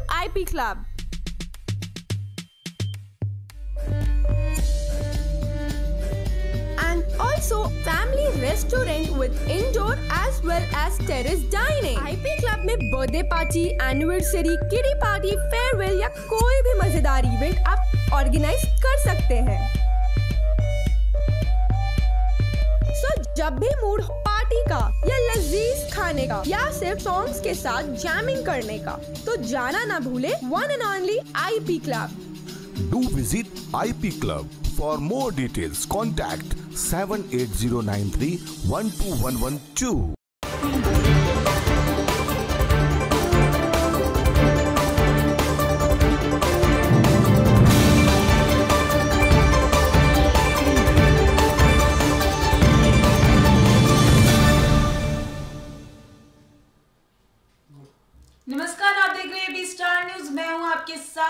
to IP Club. And also family restaurant with indoor as well as terrace dining. IP Club में birthday party anniversary kiddie party farewell या कोई भी मज़ेदार event आप organise कर सकते हैं सो जब भी मूड हो पार्टी का या लजीज खाने का या सिर्फ़ सॉन्ग्स के साथ जैमिंग करने का तो जाना ना भूले one and only I P club Do visit IP Club. For more details, contact 78093 12112.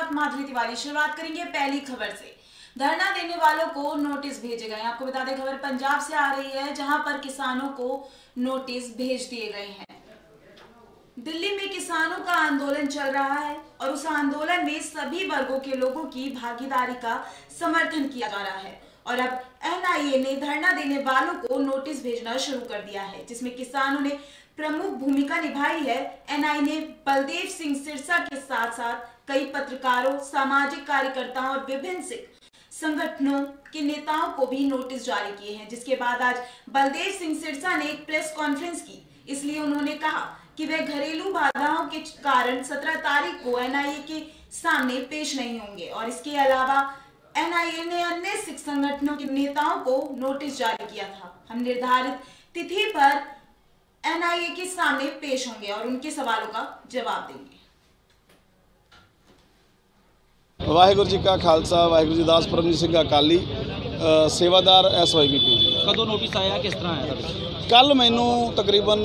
साथ माधुरी तिवारी शुरुआत करेंगे पहली खबर से। धरना देने वालों को नोटिस भेजे गए आपको बता दें, खबर पंजाब से आ रही है, जहाँ पर किसानों को नोटिस भेज दिए गए हैं। दिल्ली में किसानों का आंदोलन चल रहा है और उस आंदोलन में सभी वर्गों के लोगों की भागीदारी का समर्थन किया जा रहा है। और अब एनआईए ने धरना देने वालों को नोटिस भेजना शुरू कर दिया है, जिसमें किसानों ने प्रमुख भूमिका निभाई है। एनआई ने बलदेव सिंह सिरसा के साथ साथ कई पत्रकारों, सामाजिक कार्यकर्ताओं और विभिन्न सिख संगठनों के नेताओं को भी नोटिस जारी किए हैं, जिसके बाद आज बलदेव सिंह सिरसा ने एक प्रेस कॉन्फ्रेंस की। इसलिए उन्होंने कहा कि वे घरेलू बाधाओं के कारण 17 तारीख को एनआईए के सामने पेश नहीं होंगे और इसके अलावा एनआईए ने अन्य सिख संगठनों के नेताओं को नोटिस जारी किया था। हम निर्धारित तिथि पर एनआईए के सामने पेश होंगे और उनके सवालों का जवाब देंगे। ਵਾਹਿਗੁਰੂ ਜੀ ਕਾ ਖਾਲਸਾ ਵਾਹਿਗੁਰੂ ਜੀ ਦਾਸ ਪਰਮਜੀਤ ਸਿੰਘ ਅਕਾਲੀ ਸੇਵਾਦਾਰ ਐਸਵਾਈਬੀਪੀ ਕਦੋਂ ਨੋਟਿਸ ਆਇਆ ਕਿਸ ਤਰ੍ਹਾਂ ਆਇਆ ਕੱਲ? ਮੈਨੂੰ ਤਕਰੀਬਨ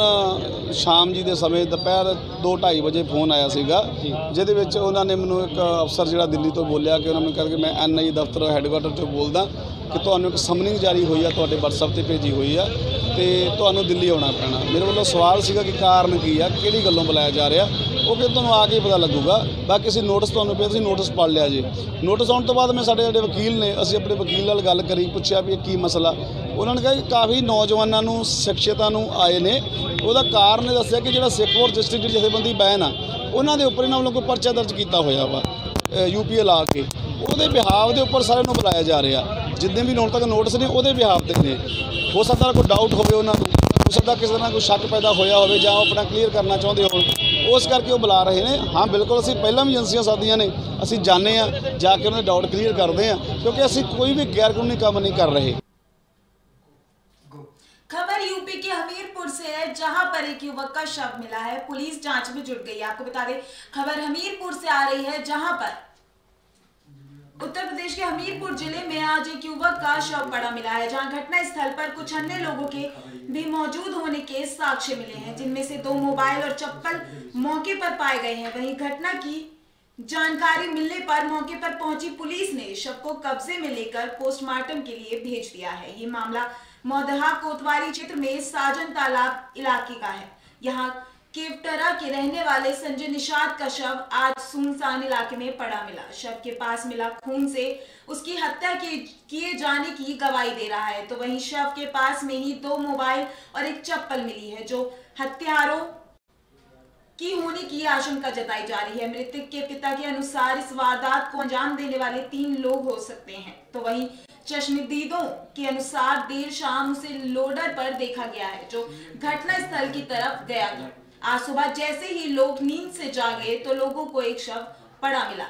ਸ਼ਾਮ ਜੀ ਦੇ ਸਮੇਂ ਦੁਪਹਿਰ 2:30 ਵਜੇ ਫੋਨ ਆਇਆ ਸੀਗਾ ਜਿਹਦੇ ਵਿੱਚ ਉਹਨਾਂ ਨੇ ਮੈਨੂੰ ਇੱਕ ਅਫਸਰ ਜਿਹੜਾ ਦਿੱਲੀ ਤੋਂ ਬੋਲਿਆ ਕਿ ਉਹਨਾਂ ਨੇ ਕਿਹਾ ਕਿ ਮੈਂ ਐਨਆਈ ਦਫ਼ਤਰ ਹੈੱਡਕੁਆਟਰ ਤੋਂ ਬੋਲਦਾ ਕਿ ਤੁਹਾਨੂੰ ਇੱਕ ਸਮਨਿੰਗ ਜਾਰੀ ਹੋਈ ਆ ਤੁਹਾਡੇ WhatsApp ਤੇ ਭੇਜੀ ਹੋਈ ਆ ਤੇ ਤੁਹਾਨੂੰ ਦਿੱਲੀ ਆਉਣਾ ਪੈਣਾ। ਮੇਰੇ ਵੱਲੋਂ ਸਵਾਲ ਸੀਗਾ ਕਿ ਕਾਰਨ ਕੀ ਆ ਕਿਹੜੀ ਗੱਲੋਂ ਬੁਲਾਇਆ ਜਾ ਰਿਹਾ? ਉਹ ਫਿਰ ਤੁਹਾਨੂੰ ਆ ਕੇ ਪਤਾ ਲੱਗੂਗਾ। ਬਾਕੀ ਅਸੀਂ ਨੋਟਿਸ ਤੁਹਾਨੂੰ ਪਿਆ ਤੁਸੀਂ ਨੋਟਿਸ ਪੜ੍ਹ ਲਿਆ ਜੀ। ਨੋਟਿਸ ਆਉਣ ਤੋਂ ਬਾਅਦ ਮੈਂ ਸਾਡੇ ਜਿਹੜੇ ਵਕੀਲ ਨੇ, ਅਸੀਂ ਆਪਣੇ ਵਕੀਲ ਨਾਲ ਗੱਲ ਕਰੀ, ਪੁੱਛਿਆ ਵੀ ਇਹ ਕੀ ਮਸਲਾ। ਉਹਨਾਂ ਨੇ ਕਿਹਾ ਕਿ ਕਾਫੀ ਨੌਜਵਾਨਾਂ ਨੂੰ, ਸਿੱਖਿਅਤਾਂ ਨੂੰ ਆਏ ਨੇ। ਉਹਦਾ ਕਾਰਨ ਇਹ ਦੱਸਿਆ ਕਿ ਜਿਹੜਾ ਸਿੱਖਪੁਰ ਡਿਸਟ੍ਰਿਕਟ ਜਥੇਬੰਦੀ ਬੈਨ ਆ, ਉਹਨਾਂ ਦੇ ਉੱਪਰ ਇਹਨਾਂ ਵੱਲੋਂ ਕੋਈ ਪਰਚਾ ਦਰਜ ਕੀਤਾ ਹੋਇਆ ਵਾ ਯੂਪੀਏ ਲਾ ਕੇ। ਉਹਦੇ ਵਿਹਾਵ ਦੇ ਉੱਪਰ ਸਾਰਿਆਂ ਨੂੰ ਬੁਲਾਇਆ ਜਾ ਰਿਹਾ। ਜਿੰਨੇ ਵੀ ਹੁਣ ਤੱਕ ਨੋਟਿਸ ਨੇ, ਉਹਦੇ ਵਿਹਾਵ ਤੇ ਨੇ। ਹੋ ਸਕਦਾ ਕੋਈ ਡਾਊਟ ਹੋਵੇ ਉਹਨਾਂ ਨੂੰ, ਹੋ ਸਕਦਾ ਕਿਸੇ ਨਾਲ ਕੋਈ ਸ਼ੱਕ ਪੈਦਾ ਹੋਇਆ ਹੋਵੇ ਜਾਂ ਉਹ ਆਪਣਾ ਕਲੀਅਰ ਕਰਨਾ ਚਾਹੁੰਦੇ ਹੋਣ। ਉਸ ਕਰਕੇ ਉਹ ਬੁਲਾ ਰਹੇ ਨੇ ਹਾਂ ਬਿਲਕੁਲ ਅਸੀਂ ਪਹਿਲਾਂ ਵੀ ਏਜੰਸੀਆਂ ਸਾਡੀਆਂ ਨੇ ਅਸੀਂ ਜਾਣਦੇ ਆ ਜਾ ਕੇ ਉਹਨਾਂ ਦੇ ਡਾਊਟ ਕਲੀਅਰ ਕਰਦੇ ਆ ਕਿਉਂਕਿ ਅਸੀਂ ਕੋਈ ਵੀ ਗੈਰ ਕਾਨੂੰਨੀ ਕੰਮ ਨਹੀਂ ਕਰ ਰਹੇ खबर यूपी के हमीरपुर से है जहां पर एक युवक का शव मिला है पुलिस जांच में जुट गई है आपको बता दें खबर हमीरपुर से आ रही है जहां पर उत्तर प्रदेश के हमीरपुर ज़िले में आज एक युवक का शव पड़ा मिला है, जहाँ घटना स्थल पर कुछ अन्य लोगों के भी मौजूद होने के साक्ष्य मिले हैं, जिनमें से दो मोबाइल और चप्पल मौके पर पाए गए हैं। वहीं घटना की जानकारी मिलने पर मौके पर पहुँची पुलिस ने शव को कब्जे में लेकर पोस्टमार्टम के लिए भेज दिया है। ये मामला मौदहा कोतवाली क्षेत्र में साजन तालाब इलाके का है। यहाँ केवटरा के रहने वाले संजय निषाद का शव आज सुनसान इलाके में पड़ा मिला। शव के पास मिला खून से। उसकी हत्या के, किए जाने की गवाही दे रहा है। तो वहीं शव के पास में ही दो मोबाइल और एक चप्पल मिली है, जो हत्यारों की होने की आशंका जताई जा रही है। मृतक के पिता के अनुसार इस वारदात को अंजाम देने वाले तीन लोग हो सकते हैं। तो वहीं चश्मदीदों के अनुसार देर शाम उसे लोडर पर देखा गया है, जो घटना स्थल की तरफ़ गया था। आज सुबह जैसे ही लोग नींद से जागे तो लोगों को एक शव पड़ा मिला।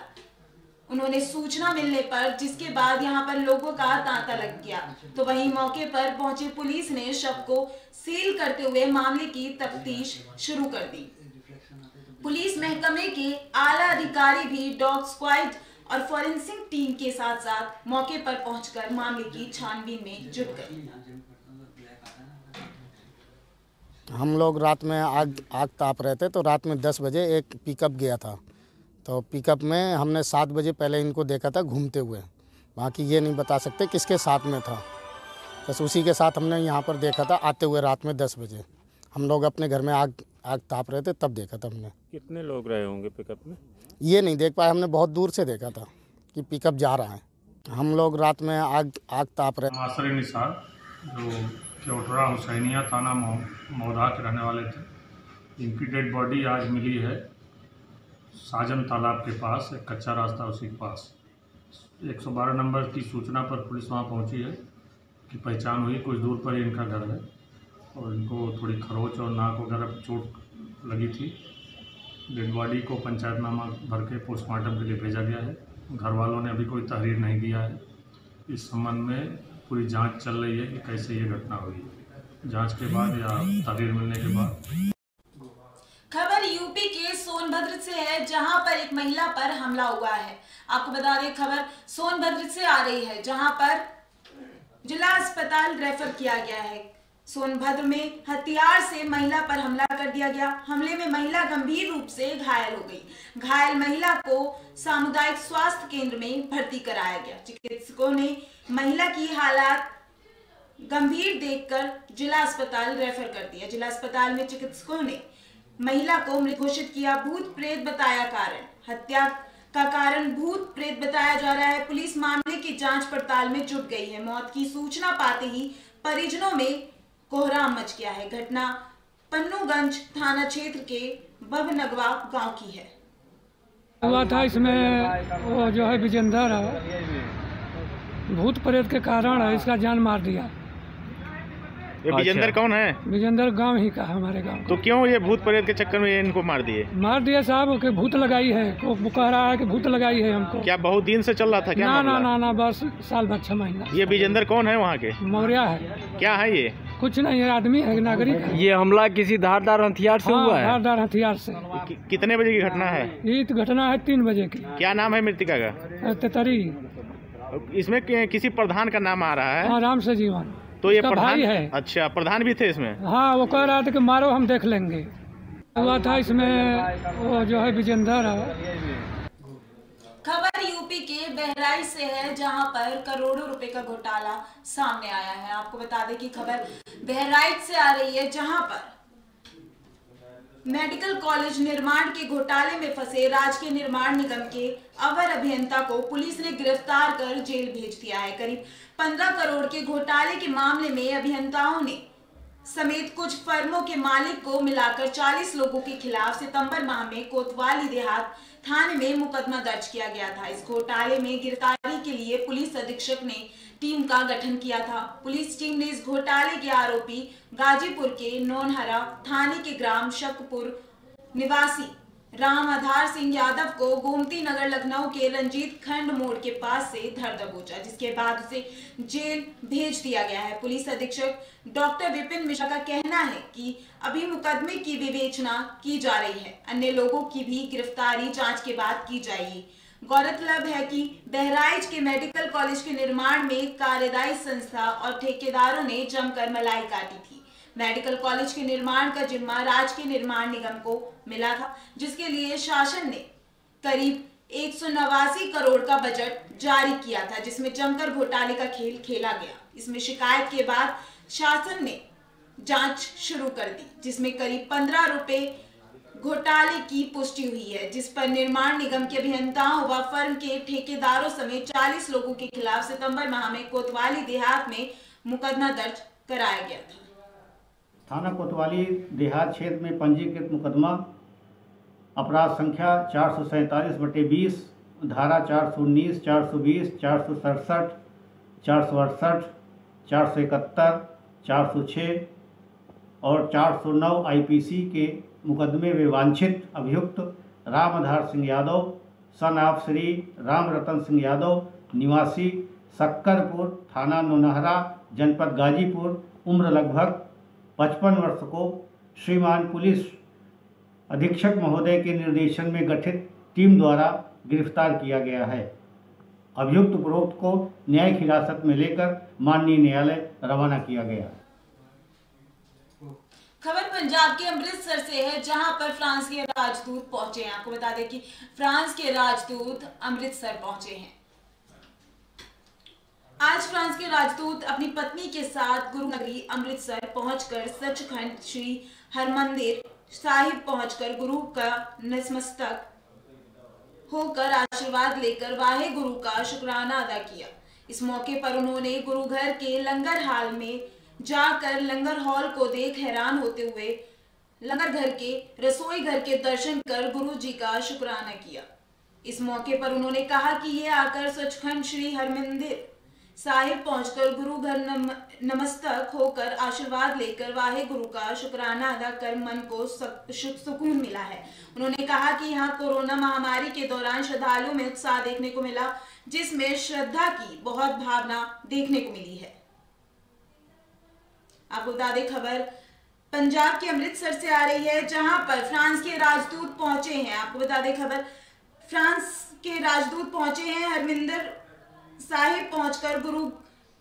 उन्होंने सूचना मिलने पर, जिसके बाद यहाँ पर लोगों का तांता लग गया। तो वहीं मौके पर पहुँची पुलिस ने शव को सील करते हुए मामले की तफ्तीश शुरू कर दी। पुलिस महकमे के आला अधिकारी भी डॉग स्क्वाड और फॉरेंसिक टीम के साथ साथ मौके पर पहुंचकर मामले की छानबीन में जुट गए। हम लोग रात में आग आग ताप रहे थे तो रात में दस बजे एक पिकअप गया था। तो पिकअप में हमने सात बजे पहले इनको देखा था घूमते हुए। बाकी ये नहीं बता सकते किसके साथ में था। बस उसी के साथ हमने यहाँ पर देखा था आते हुए रात में दस बजे। हम लोग अपने घर में आग आग ताप रहे थे तब देखा था हमने। कितने लोग रहे होंगे पिकअप में? ये नहीं देख पाए हमने बहुत दूर से देखा था कि पिकअप जा रहा है। हम लोग रात में आग आग ताप रहे मासर निसार जो केवटरा हुसैनिया थाना मौ- मौधा के रहने वाले थे। इनकी डेड बॉडी आज मिली है साजन तालाब के पास, एक कच्चा रास्ता उसी के पास। 112 नंबर की सूचना पर पुलिस वहाँ पहुँची है कि पहचान हुई, कुछ दूर पर ही इनका घर है और इनको थोड़ी खरोच और नाक वगैरह चोट लगी थी। डेड बॉडी को पंचायतनामा भर के पोस्टमार्टम के लिए भेजा गया है। घर वालों ने अभी कोई तहरीर नहीं दिया है। इस संबंध में पूरी जाँच चल रही है कि कैसे ये घटना हुई। जाँच के बाद या तबीर मिलने के बाद। खबर यूपी के सोनभद्र से है, जहाँ पर एक महिला पर हमला हुआ है। आपको बता दें, खबर सोनभद्र से आ रही है, जहाँ पर जिला अस्पताल रेफर किया गया है। सोनभद्र में हथियार से महिला पर हमला कर दिया गया। हमले में महिला गंभीर रूप से घायल हो गई। घायल महिला को सामुदायिक स्वास्थ्य केंद्र में भर्ती कराया गया। चिकित्सकों ने महिला की हालात गंभीर देखकर जिला अस्पताल रेफर कर दिया। जिला अस्पताल में चिकित्सकों ने महिला को मृत घोषित किया। भूत प्रेत बताया कारण। हत्या का कारण भूत प्रेत बताया जा रहा है। पुलिस मामले की जाँच पड़ताल में जुट गई है। मौत की सूचना पाते ही परिजनों में कोहराम मच गया है। घटना पन्नूगंज थाना क्षेत्र के बबनगवा गाँव की है। हुआ था इसमें वो जो है विजेंदर है। भूत प्रेत के कारण है इसका जान मार दिया। ये विजेंदर कौन है? विजेंदर गाँव ही का हमारे गाँव तो क्यों ये भूत प्रेत के चक्कर में इनको मार दिए? मार दिया साहब कि भूत लगाई है को वो कह रहा है कि भूत लगाई है हमको। क्या बहुत दिन से चल रहा था क्या ना ना ना ना बस साल भर छह महीना। ये विजेंदर कौन है वहाँ के? मौर्या है। क्या है ये? कुछ नहीं है आदमी है नागरिक। ये हमला किसी धारदार हथियार से हाँ, हुआ है? धारदार हथियार से। कि, कितने बजे की घटना है? ये तो घटना है तीन बजे की। क्या नाम है मृतिका का? तेतरी। इसमें किसी प्रधान का नाम आ रहा है? आराम से जीवन तो ये प्रधान है। अच्छा प्रधान भी थे इसमें? हाँ वो कह रहा था कि मारो हम देख लेंगे। हुआ था इसमें वो जो है विजेंदर है खबर यूपी के बहराइच से है, जहाँ पर करोड़ों रुपए का घोटाला सामने आया है। आपको बता दें कि खबर बहराइच से आ रही है, जहाँ पर मेडिकल कॉलेज निर्माण के घोटाले में फंसे राजकीय निर्माण निगम के अवर अभियंता को पुलिस ने गिरफ़्तार कर जेल भेज दिया है। करीब 15 करोड़ के घोटाले के मामले में अभियंताओं ने समेत कुछ फर्मों के मालिक को मिलाकर 40 लोगों के खिलाफ सितंबर माह में कोतवाली देहात थाने में मुकदमा दर्ज किया गया था। इस घोटाले में गिरफ्तारी के लिए पुलिस अधीक्षक ने टीम का गठन किया था। पुलिस टीम ने इस घोटाले के आरोपी गाजीपुर के नोनहरा थाने के ग्राम शकपुर निवासी राम आधार सिंह यादव को गोमती नगर लखनऊ के रंजीत खंड मोड़ के पास से धर दबोचा जिसके बाद उसे जेल भेज दिया गया है। पुलिस अधीक्षक डॉक्टर विपिन मिश्रा का कहना है कि अभी मुकदमे की विवेचना की जा रही है। अन्य लोगों की भी गिरफ्तारी जाँच के बाद की जाएगी। गौरतलब है कि बहराइच के मेडिकल कॉलेज के निर्माण में कार्यदायी संस्था और ठेकेदारों ने जमकर मलाई काटी थी। मेडिकल कॉलेज के निर्माण का जिम्मा राजकीय निर्माण निगम को मिला था, जिसके लिए शासन ने करीब एक सौ नवासी करोड़ का बजट जारी किया था, जिसमें जमकर घोटाले का खेल खेला गया। इसमें शिकायत के बाद शासन ने जाँच शुरू कर दी, जिसमें करीब पंद्रह रुपए घोटाले की पुष्टि हुई है, जिस पर निर्माण निगम के अभियंताओं व फर्म के ठेकेदारों समेत 40 लोगों के खिलाफ सितंबर माह में कोतवाली देहात में मुकदमा दर्ज कराया गया था। थाना कोतवाली, देहात क्षेत्र में पंजीकृत मुकदमा, अपराध संख्या चार सौ सैंतालीस बटे बीस, धारा चार सौ उन्नीस, चार सौ बीस, चार सौ सड़सठ, चार सौ अड़सठ, चार सौ इकहत्तर, चार सौ छः और चार सौ नौ आई के मुकदमे में वांछित अभियुक्त रामधार सिंह यादव, सन ऑफ़ श्री राम रतन सिंह यादव, निवासी सक्करपुर थाना नौनहरा जनपद गाजीपुर, उम्र लगभग पचपन वर्ष को श्रीमान पुलिस अधीक्षक महोदय के निर्देशन में गठित टीम द्वारा गिरफ़्तार किया गया है। अभियुक्त उपरोक्त को न्यायिक हिरासत में लेकर माननीय न्यायालय रवाना किया गया। खबर पंजाब के अमृतसर से है, जहाँ पर फ्रांस के राजदूत पहुँचे हैं। आपको बता दें कि फ्रांस के राजदूत अमृतसर पहुँचे हैं। आज फ्रांस के राजदूत अपनी पत्नी के साथ गुरु नगरी अमृतसर पहुंचकर सचखंड श्री हरमंदिर साहिब पहुंचकर गुरु का नतमस्तक होकर आशीर्वाद लेकर वाहे गुरु का शुक्राना अदा किया। इस मौके पर उन्होंने गुरु घर के लंगर हाल में जाकर लंगर हॉल को देख हैरान होते हुए लंगर घर के, रसोई घर के दर्शन कर गुरु जी का शुक्राना किया। इस मौके पर उन्होंने कहा कि ये आकर सचखंड श्री हरमंदिर साहिब पहुंचकर गुरु घर नम, नमस्तक होकर आशीर्वाद लेकर वाहे गुरु का शुक्राना अदा कर मन को सक- सुकून मिला है। उन्होंने कहा कि यहाँ कोरोना महामारी के दौरान श्रद्धालुओं में उत्साह देखने को मिला जिसमें श्रद्धा की बहुत भावना देखने को मिली है। आपको बता दें खबर पंजाब के अमृतसर से आ रही है जहाँ पर फ्रांस के राजदूत पहुँचे हैं। आपको बता दें खबर फ्रांस के राजदूत पहुँचे हैं हरमिंदर साहिब पहुंचकर गुरु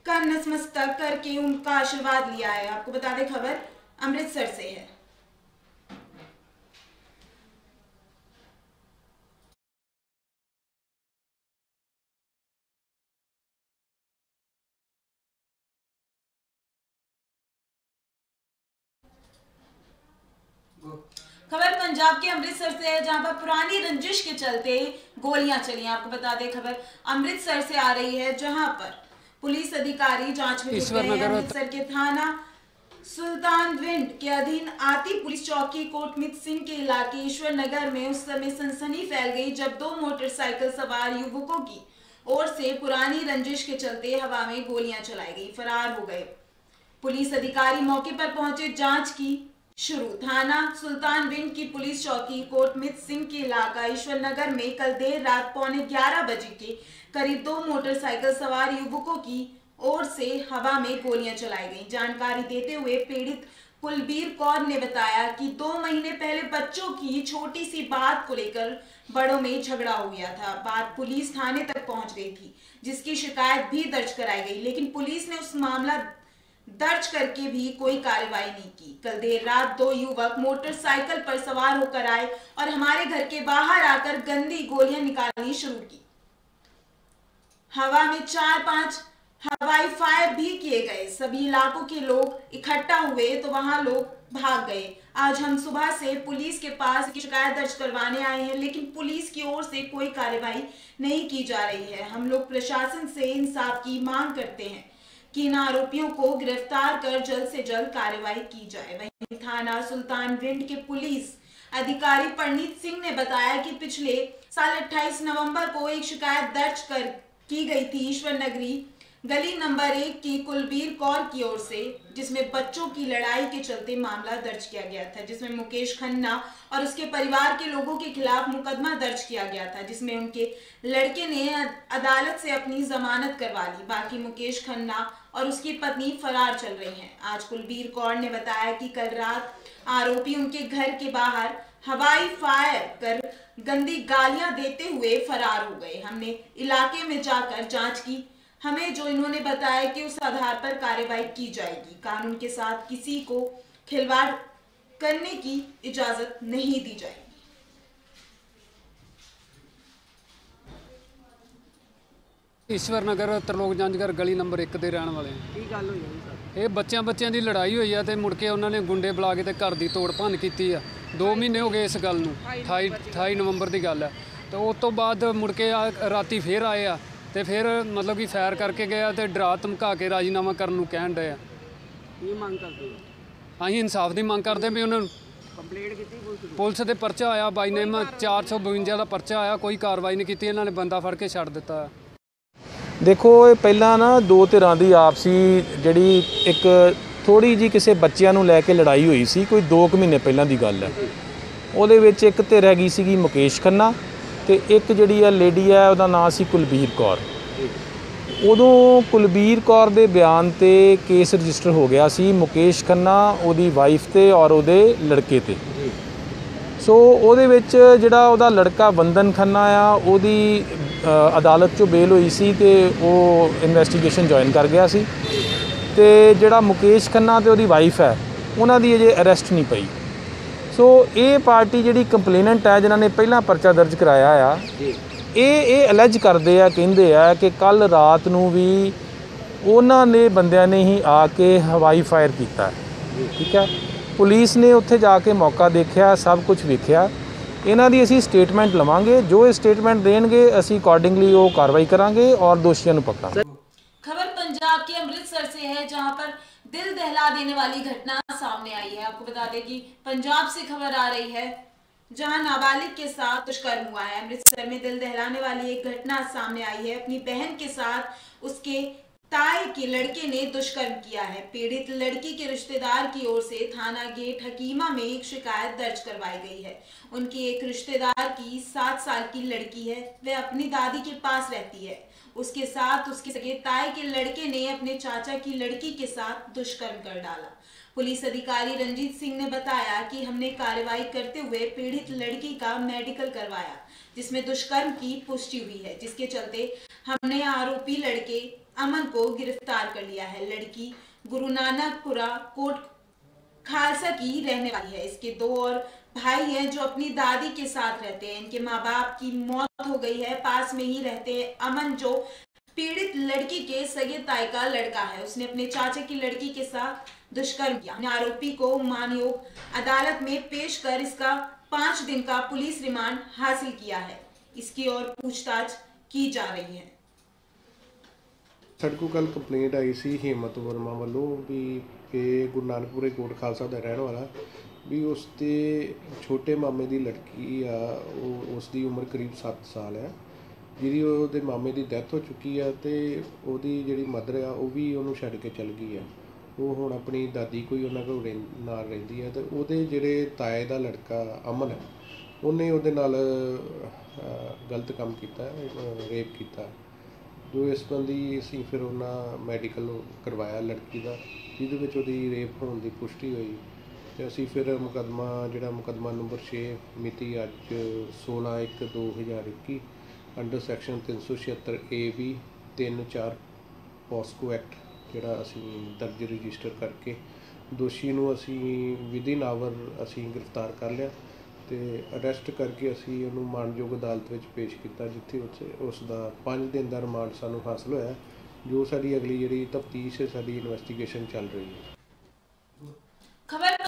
का नतमस्तक करके उनका आशीर्वाद लिया है। आपको बता दें, खबर अमृतसर से है खबर पंजाब के अमृतसर से है जहाँ पर पुरानी रंजिश के चलते गोलियाँ चली आपको बता दें खबर अमृतसर से आ रही है जहाँ पर पुलिस अधिकारी जाँच में जुट गए हैं। अमृतसर के थाना सुल्तान विंड के अधीन आती पुलिस चौकी कोटमित सिंह के इलाके ईश्वर नगर में उस समय सनसनी फैल गई जब दो मोटरसाइकिल सवार युवकों की ओर से पुरानी रंजिश के चलते हवा में गोलियाँ चलाई गई फरार हो गए। पुलिस अधिकारी मौके पर पहुँचे जाँच की शुरू। थाना सुल्तान बिंद की पुलिस चौकी कोटमित सिंह के इलाका ईश्वर नगर में कल देर रात पौने 11 बजे के करीब दो मोटरसाइकिल सवार युवकों की ओर से हवा में गोलियाँ चलाई गई। जानकारी देते हुए पीड़ित कुलबीर कौर ने बताया कि दो महीने पहले बच्चों की छोटी सी बात को लेकर बड़ों में झगड़ा हो गया था। बात पुलिस थाने तक पहुँच गई थी, जिसकी शिकायत भी दर्ज कराई गई, लेकिन पुलिस ने उस मामला दर्ज करके भी कोई कार्रवाई नहीं की। कल देर रात दो युवक मोटरसाइकिल पर सवार होकर आए और हमारे घर के बाहर आकर गंदी गोलियाँ निकालनी शुरू की। हवा में चार पाँच हवाई फायर भी किए गए। सभी इलाकों के लोग इकट्ठा हुए तो वहाँ लोग भाग गए। आज हम सुबह से पुलिस के पास शिकायत दर्ज करवाने आए हैं, लेकिन पुलिस की ओर से कोई कार्रवाई नहीं की जा रही है। हम लोग प्रशासन से इंसाफ की मांग करते हैं। कि इन आरोपियों को गिरफ़्तार कर जल्द से जल्द कार्रवाई की जाए। वहीं थाना सुल्तान विंड के पुलिस अधिकारी परनीत सिंह ने बताया कि पिछले साल 28 नवंबर को एक शिकायत दर्ज कर की गई थी ईश्वर नगरी गली नंबर एक की कुलबीर कौर की ओर से, जिसमें बच्चों की लड़ाई के चलते मामला दर्ज किया गया था, जिसमें मुकेश खन्ना और उसके परिवार के लोगों के खिलाफ मुकदमा दर्ज किया गया था, जिसमें उनके लड़के ने अदालत से अपनी जमानत करवा ली। बाकी मुकेश खन्ना और उसकी पत्नी फरार चल रही हैं। आज कुलबीर कौर ने बताया कि कल रात आरोपी उनके घर के बाहर हवाई फायर कर गंदी गालियाँ देते हुए फरार हो गए। हमने इलाके में जाकर जाँच की हमें जो इन्होंने बताया कि उस आधार पर कार्रवाई की जाएगी कानून के साथ किसी को खिलवाड़ करने की इजाजत नहीं दी जाएगी ਈਸ਼ਵਰ ਨਗਰ ਤਰਲੋਕ ਜੰਜਗਰ ਗਲੀ ਨੰਬਰ 1 ਦੇ ਰਹਿਣ ਵਾਲੇ ਹਾਂ ਕੀ ਗੱਲ ਹੋਈ ਹੈ ਜੀ ਇਹ ਬੱਚਿਆਂ ਬੱਚਿਆਂ ਦੀ ਲੜਾਈ ਹੋਈ ਆ ਤੇ ਮੁੜ ਕੇ ਉਹਨਾਂ ਨੇ ਗੁੰਡੇ ਬੁਲਾ ਕੇ ਤੇ ਘਰ ਦੀ ਤੋੜ ਭੰਨ ਕੀਤੀ ਆ 2 ਮਹੀਨੇ ਹੋ ਗਏ ਇਸ ਗੱਲ ਨੂੰ 28 28 ਨਵੰਬਰ ਦੀ ਗੱਲ ਆ ਤੇ ਉਸ ਤੋਂ ਬਾਅਦ ਮੁੜ ਕੇ ਆ ਰਾਤੀ ਫੇਰ ਆਏ ਆ ਤੇ ਫਿਰ ਮਤਲਬ ਕਿ ਫਾਇਰ ਕਰਕੇ ਗਏ ਆ ਤੇ ਡਰਾ ਧਮਕਾ ਕੇ ਰਾਜੀਨਾਮਾ ਕਰਨ ਨੂੰ ਕਹਿਣ ਡਏ ਆ। ਕੀ ਮੰਗ ਕਰਦੇ ਹੋ? ਅਸੀਂ ਇਨਸਾਫ ਦੀ ਮੰਗ ਕਰਦੇ ਵੀ ਉਹਨਾਂ ਨੂੰ ਕੰਪਲੇਂਟ ਕੀਤੀ ਪੁਲਿਸ ਨੂੰ? ਪੁਲਿਸ ਦੇ ਪਰਚਾ ਆਇਆ ਬਾਈ ਨੇਮ 452 ਦਾ ਪਰਚਾ ਆਇਆ ਕੋਈ ਕਾਰਵਾਈ ਨਹੀਂ ਕੀਤੀ ਇਹਨਾਂ ਨੇ ਬੰਦਾ ਫੜ ਕੇ ਛੱਡ ਦਿੱਤਾ। ਦੇਖੋ ਇਹ ਪਹਿਲਾਂ ਨਾ ਦੋ ਧਿਰਾਂ ਦੀ ਆਪਸੀ ਜਿਹੜੀ ਇੱਕ ਥੋੜੀ ਜੀ ਕਿਸੇ ਬੱਚਿਆਂ ਨੂੰ ਲੈ ਕੇ ਲੜਾਈ ਹੋਈ ਸੀ ਕੋਈ 2 ਕੁ ਮਹੀਨੇ ਪਹਿਲਾਂ ਦੀ ਗੱਲ ਹੈ। ਉਹਦੇ ਵਿੱਚ ਇੱਕ ਧਿਰ ਹੈਗੀ ਸੀਗੀ ਮੁਕੇਸ਼ ਖੰਨਾ ਤੇ ਇੱਕ ਜਿਹੜੀ ਆ ਲੇਡੀ ਆ, ਉਹਦਾ ਨਾਮ ਸੀ ਕੁਲਬੀਰ ਕੌਰ। ਉਦੋਂ ਕੁਲਬੀਰ ਕੌਰ ਦੇ ਬਿਆਨ ਤੇ ਕੇਸ ਰਜਿਸਟਰ ਹੋ ਗਿਆ ਸੀ ਮੁਕੇਸ਼ ਖੰਨਾ, ਉਹਦੀ ਵਾਈਫ ਤੇ ਔਰ ਉਹਦੇ ਲੜਕੇ ਤੇ। ਸੋ ਉਹਦੇ ਵਿੱਚ ਜਿਹੜਾ ਉਹਦਾ ਲੜਕਾ ਬੰਦਨ ਖੰਨਾ ਆ, ਉਹਦੀ ਅਦਾਲਤ 'ਚੋਂ ਬੇਲ ਹੋਈ ਸੀ ਤੇ ਉਹ ਇਨਵੈਸਟੀਗੇਸ਼ਨ ਜੁਆਇਨ ਕਰ ਗਿਆ ਸੀ। ਤੇ ਜਿਹੜਾ ਮੁਕੇਸ਼ ਖੰਨਾ ਤੇ ਉਹਦੀ ਵਾਈਫ ਹੈ, ਉਹਨਾਂ ਦੀ ਅਜੇ ਅਰੈਸਟ ਨਹੀਂ ਪਈ। ਸੋ ਇਹ ਪਾਰਟੀ ਜਿਹੜੀ ਕੰਪਲੇਨੈਂਟ ਹੈ ਜਿਨ੍ਹਾਂ ਨੇ ਪਹਿਲਾਂ ਪਰਚਾ ਦਰਜ ਕਰਾਇਆ ਆ ਇਹ ਇਹ ਅਲੈਜ ਕਰਦੇ ਆ ਕਹਿੰਦੇ ਆ ਕਿ ਕੱਲ ਰਾਤ ਨੂੰ ਵੀ ਉਹਨਾਂ ਨੇ ਬੰਦਿਆਂ ਨੇ ਹੀ ਆ ਕੇ ਹਵਾਈ ਫਾਇਰ ਕੀਤਾ। ਠੀਕ ਹੈ ਪੁਲਿਸ ਨੇ ਉੱਥੇ ਜਾ ਕੇ ਮੌਕਾ ਦੇਖਿਆ ਸਭ ਕੁਝ ਵੇਖਿਆ। ਇਹਨਾਂ ਦੀ ਅਸੀਂ ਸਟੇਟਮੈਂਟ ਲਵਾਂਗੇ ਜੋ ਇਹ ਸਟੇਟਮੈਂਟ ਦੇਣਗੇ ਅਸੀਂ ਅਕੋਰਡਿੰਗਲੀ ਉਹ ਕਾਰਵਾਈ ਕਰਾਂਗੇ ਔਰ ਦੋਸ਼ੀਆਂ ਨੂੰ ਪਕੜਾਂਗੇ। ਖਬਰ ਪੰਜਾਬ ਕੇ ਅੰਮ੍ਰਿਤਸਰ ਸੇ ਹੈ ਜਹਾਂ ਪਰ दिल दहला देने वाली घटना सामने आई है। आपको बता दें कि पंजाब से खबर आ रही है, जहाँ नाबालिग के साथ दुष्कर्म हुआ है। अमृतसर में दिल दहलाने वाली एक घटना सामने आई है। अपनी बहन के साथ उसके ताए के लड़के ने दुष्कर्म किया है। पीड़ित लड़की के रिश्तेदार की ओर से थाना गेट हकीमा में एक शिकायत दर्ज करवाई गई है। उनके एक रिश्तेदार की सात साल की लड़की है। वह अपनी दादी के पास रहती है। उसके साथ उसके सगे ताए के लड़के ने अपने चाचा की लड़की के साथ दुष्कर्म कर डाला। पुलिस अधिकारी रंजीत सिंह ने बताया कि हमने कार्रवाई करते हुए पीड़ित लड़की का मेडिकल करवाया, जिसमें दुष्कर्म की पुष्टि हुई है, जिसके चलते हमने आरोपी लड़के अमन को गिरफ़्तार कर लिया है। लड़की गुरु नानकपुरा कोट खालसा की रहने वाली है। इसके दो और भाई हैं जो अपनी दादी के साथ रहते हैं इनके माँ बाप की मौत हो गई है पास में ही रहते हैं अमन जो पीड़ित लड़की के सगे ताई का लड़का है उसने अपने चाचा की लड़की के साथ दुष्कर्म किया हमने आरोपी को मानयोग अदालत में पेश कर इसका पांच दिन का पुलिस रिमांड हासिल किया है इसकी और पूछताछ की जा रही है ਸਾਡੇ ਕੋਲ ਕੱਲ ਕੰਪਲੇਂਟ ਆਈ ਸੀ ਹਿੰਮਤ ਵਰਮਾ ਵੱਲੋਂ ਵੀ ਇਹ ਗੁਰੂ ਨਾਨਕਪੁਰੇ ਕੋਟ ਖਾਲਸਾ ਦਾ ਰਹਿਣ ਵਾਲਾ ਵੀ ਉਸ ਤੇ ਛੋਟੇ ਮਾਮੇ ਦੀ ਲੜਕੀ ਆ, ਉਹ ਉਸ ਦੀ ਉਮਰ ਕਰੀਬ 7 ਸਾਲ ਹੈ। ਜਿਹਦੀ ਉਹਦੇ ਮਾਮੇ ਦੀ ਡੈਥ ਹੋ ਚੁੱਕੀ ਆ ਤੇ ਉਹਦੀ ਜਿਹੜੀ ਮਦਰ ਆ, ਉਹ ਵੀ ਉਹਨੂੰ ਛੱਡ ਕੇ ਚਲ ਗਈ ਆ। ਉਹ ਹੁਣ ਆਪਣੀ ਦਾਦੀ ਕੋਈ ਉਹਨਾਂ ਕੋਲ ਰਹਿੰ- ਨਾਲ ਰਹਿੰਦੀ ਆ ਤੇ ਉਹਦੇ ਜਿਹੜੇ ਤਾਏ ਦਾ ਲੜਕਾ ਅਮਨ ਹੈ, ਉਹਨੇ ਉਹਦੇ ਨਾਲ ਗਲਤ ਕੰਮ ਕੀਤਾ ਰੇਪ ਕੀਤਾ। ਜੋ ਇਸ ਸੰਬੰਧੀ ਅਸੀਂ ਫਿਰ ਉਹਨਾਂ ਮੈਡੀਕਲ ਕਰਵਾਇਆ ਲੜਕੀ ਦਾ, ਜਿਹਦੇ ਵਿੱਚ ਉਹਦੀ ਰੇਪ ਹੋਣ ਦੀ ਪੁਸ਼ਟੀ ਹੋਈ। ਤੇ ਅਸੀਂ ਫਿਰ ਮੁਕੱਦਮਾ, ਜਿਹੜਾ ਮੁਕੱਦਮਾ ਨੰਬਰ 6 ਮਿਤੀ ਅੱਜ 16/1/2021 under section 376 AB 34 POCSO act ਜਿਹੜਾ ਅਸੀਂ ਦਰਜ ਰਜਿਸਟਰ ਕਰਕੇ ਦੋਸ਼ੀ ਨੂੰ ਅਸੀਂ ਵਿਦਿਨ ਆਵਰ ਅਸੀਂ ਗ੍ਰਿਫਤਾਰ ਕਰ ਲਿਆ ਤੇ ਅਰੈਸਟ ਕਰਕੇ ਅਸੀਂ ਉਹਨੂੰ ਮਾਨਯੋਗ ਅਦਾਲਤ ਵਿੱਚ ਪੇਸ਼ ਕੀਤਾ, ਜਿੱਥੇ ਉਸ ਦਾ 5 ਦਿਨ ਦਾ ਰਿਮਾਂਡ ਸਾਨੂੰ ਹਾਸਲ ਹੋਇਆ, ਜੋ ਸਾਡੀ ਅਗਲੀ ਜਿਹੜੀ ਤਫਤੀਸ਼ ਹੈ, ਸਾਡੀ ਇਨਵੈਸਟੀਗੇਸ਼ਨ ਚੱਲ ਰਹੀ ਹੈ। ਖਬਰ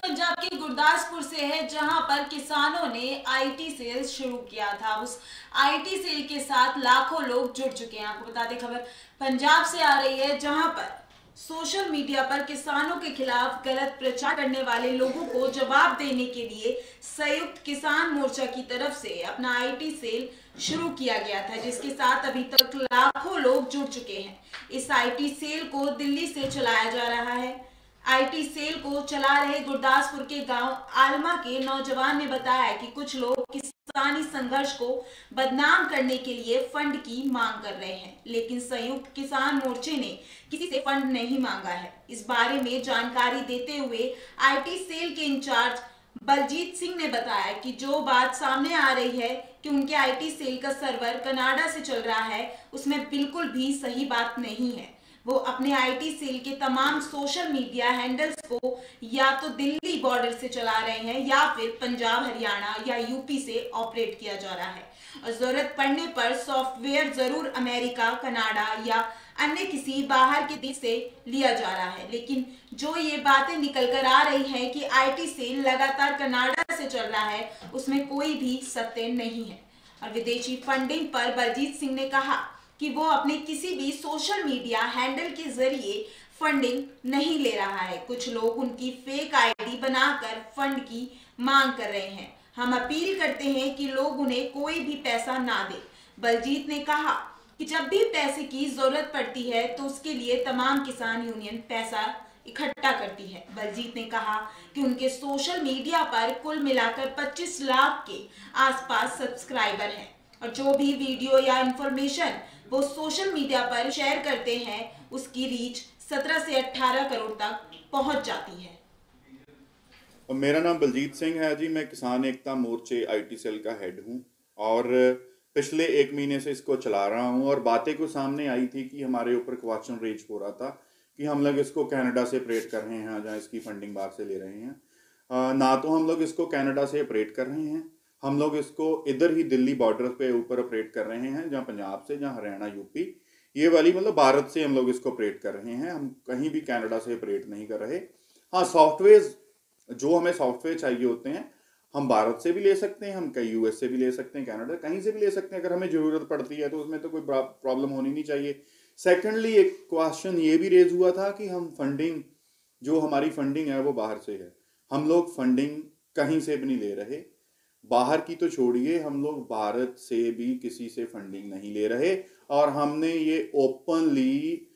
के गुरदासपुर से है, जहाँ पर किसानों ने आईटी सेल शुरू किया था। उस आईटी सेल के साथ लाखों लोग जुड़ चुके हैं। आपको बता दें खबर पंजाब से आ रही है, जहाँ पर सोशल मीडिया पर किसानों के खिलाफ गलत प्रचार करने वाले लोगों को जवाब देने के लिए संयुक्त किसान मोर्चा की तरफ़ से अपना आईटी सेल शुरू किया गया था, जिसके साथ अभी तक लाखों लोग जुड़ चुके हैं। इस आईटी सेल को दिल्ली से चलाया जा रहा है। आईटी सेल को चला रहे गुरदासपुर के गाँव आलमा के नौजवान ने बताया कि कुछ लोग किसानी संघर्ष को बदनाम करने के लिए फंड की मांग कर रहे हैं, लेकिन संयुक्त किसान मोर्चे ने किसी से फंड नहीं मांगा है। इस बारे में जानकारी देते हुए आईटी सेल के इंचार्ज बलजीत सिंह ने बताया कि जो बात सामने आ रही है कि उनके आईटी सेल का सर्वर कनाडा से चल रहा है, उसमें बिल्कुल भी सही बात नहीं है। वो अपने आईटी सेल के तमाम सोशल मीडिया हैंडल्स को या तो दिल्ली बॉर्डर से चला रहे हैं या फिर पंजाब, हरियाणा या यूपी से ऑपरेट किया जा रहा है। और ज़रूरत पड़ने पर सॉफ्टवेयर ज़रूर अमेरिका कनाडा या अन्य किसी बाहर के देश से लिया जा रहा है। लेकिन जो ये बातें निकल कर आ रही हैं कि आईटी सेल लगातार कनाडा से चल रहा है, उसमें कोई भी सत्य नहीं है। और विदेशी फंडिंग पर बलजीत सिंह ने कहा कि वो अपने किसी भी सोशल मीडिया हैंडल के ज़रिए फंडिंग नहीं ले रहा है। कुछ लोग उनकी फेक आईडी बनाकर फंड की मांग कर रहे हैं। हम अपील करते हैं कि लोग उन्हें कोई भी पैसा ना दे। बलजीत ने कहा कि जब भी पैसे की ज़रूरत पड़ती है तो उसके लिए तमाम किसान यूनियन पैसा इकट्ठा करती है। बलजीत ने कहा कि उनके सोशल मीडिया पर कुल मिलाकर 25 लाख के आसपास सब्सक्राइबर हैं। और जो भी वीडियो या इंफॉर्मेशन वो सोशल मीडिया पर शेयर करते हैं उसकी रीच 17 से 18 करोड़ तक पहुँच जाती है। और मेरा नाम बलजीत सिंह है जी मैं किसान एकता मोर्चे आईटी सेल का हेड हूँ। और पिछले एक महीने से इसको चला रहा हूँ और बातें को सामने आई थी कि हमारे ऊपर क्वेश्चन रेज हो रहा था कि हम लोग इसको कनाडा से ऑपरेट कर रहे हैं जहाँ इसकी फंडिंग बाहर से ले रहे हैं। अ, ना तो हम लोग इसको कनाडा से ऑपरेट कर रहे हैं हम लोग इसको इधर ही दिल्ली बॉर्डर पे ऊपर ऑपरेट कर रहे हैं, जहाँ पंजाब से, जहाँ हरियाणा यूपी ये वाली मतलब भारत से हम लोग इसको ऑपरेट कर रहे हैं। हम कहीं भी कनाडा से ऑपरेट नहीं कर रहे। हाँ सॉफ्टवेयर जो हमें सॉफ्टवेयर चाहिए होते हैं, हम भारत से भी ले सकते हैं, हम कई यूएस से भी ले सकते हैं कनाडा कहीं से भी ले सकते हैं। अगर हमें ज़रूरत पड़ती है तो उसमें तो कोई प्रॉब्लम होनी नहीं चाहिए। सेकेंडली एक क्वेश्चन ये भी रेज हुआ था कि हम फंडिंग जो हमारी फंडिंग है, वो बाहर से है। हम लोग फंडिंग कहीं से भी नहीं ले रहे। बाहर की तो छोड़िए, हम लोग भारत से भी किसी से फंडिंग नहीं ले रहे और हमने ये ओपनली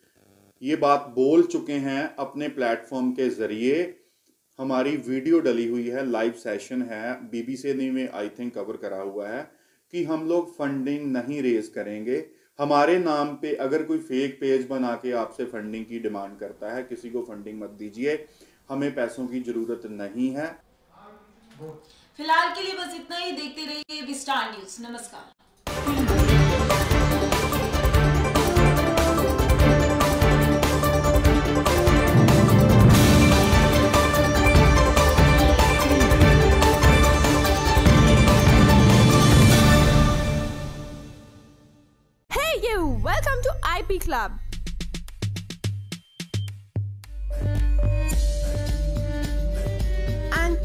ये बात बोल चुके हैं अपने प्लेटफॉर्म के ज़रिए। हमारी वीडियो डली हुई है लाइव सेशन है। बीबीसी ने में आई थिंक कवर करा हुआ है कि हम लोग फंडिंग नहीं रेज करेंगे। हमारे नाम पे अगर कोई फेक पेज बना के आपसे फंडिंग की डिमांड करता है, किसी को फंडिंग मत दीजिए। हमें पैसों की ज़रूरत नहीं है। फ़िलहाल के लिए बस इतना ही। देखते रहिए विस्टार न्यूज़। नमस्कार। Welcome to IP Club.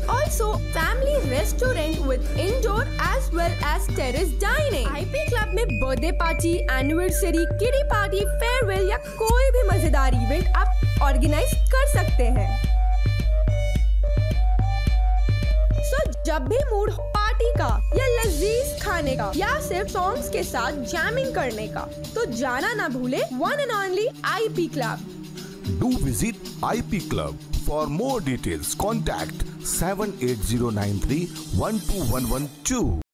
Also family restaurant with indoor as well as terrace dining. IP Club में birthday party anniversary kiddie party farewell या कोई भी मज़ेदार इवेंट आप ऑर्गेनाइज कर सकते हैं सो जब भी हो पार्टी का या लजीज खाने का या सिर्फ़ सॉन्ग्स के साथ जैमिंग करने का तो जाना ना भूले one and only IP club Do visit IP Club. For more details, contact 7809312112.